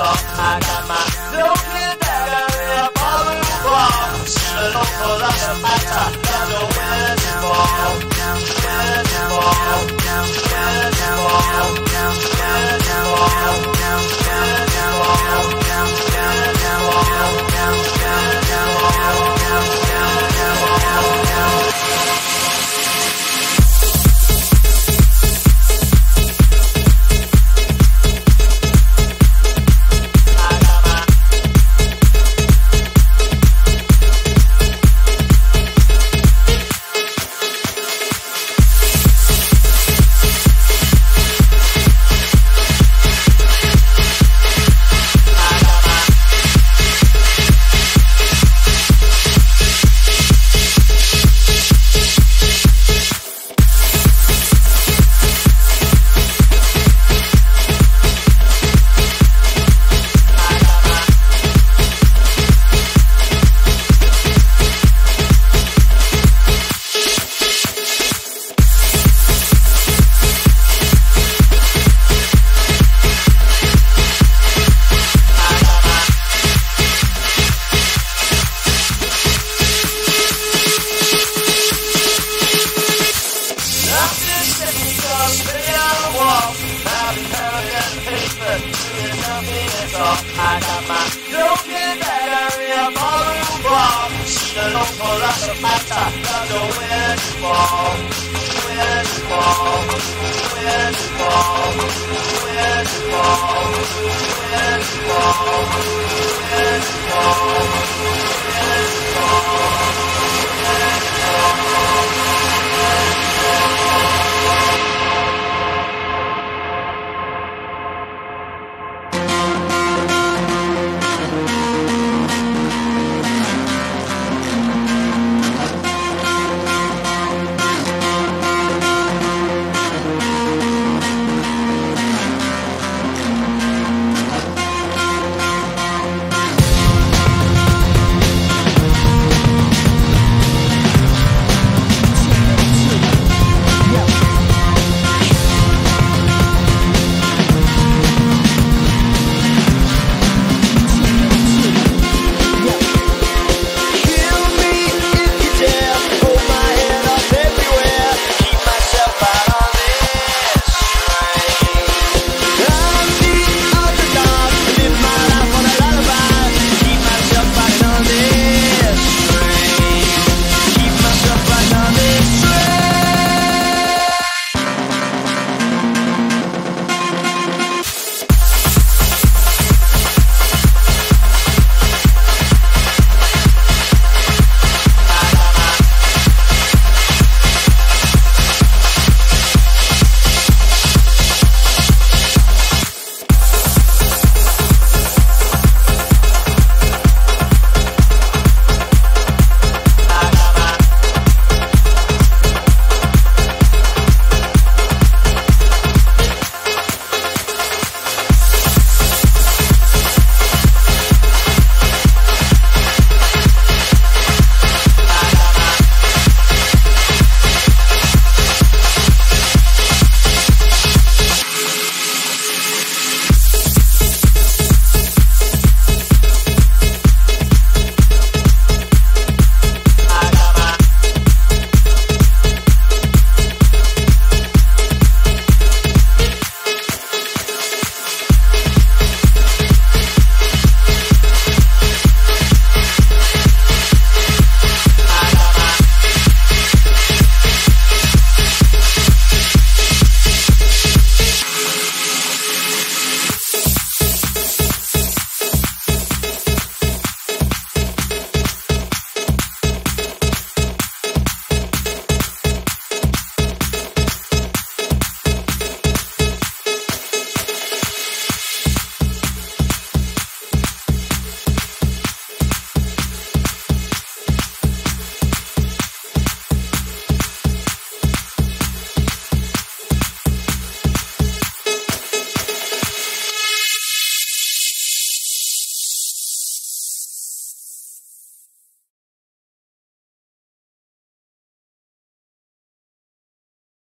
I got my looking dagger in a ballroom ball. Should look for the matter. I got my looking dagger in a ballroom ball. Look for lots of matter, the wind ball. Wind ball, wind ball, wind ball, wind ball, wind ball, wind ball.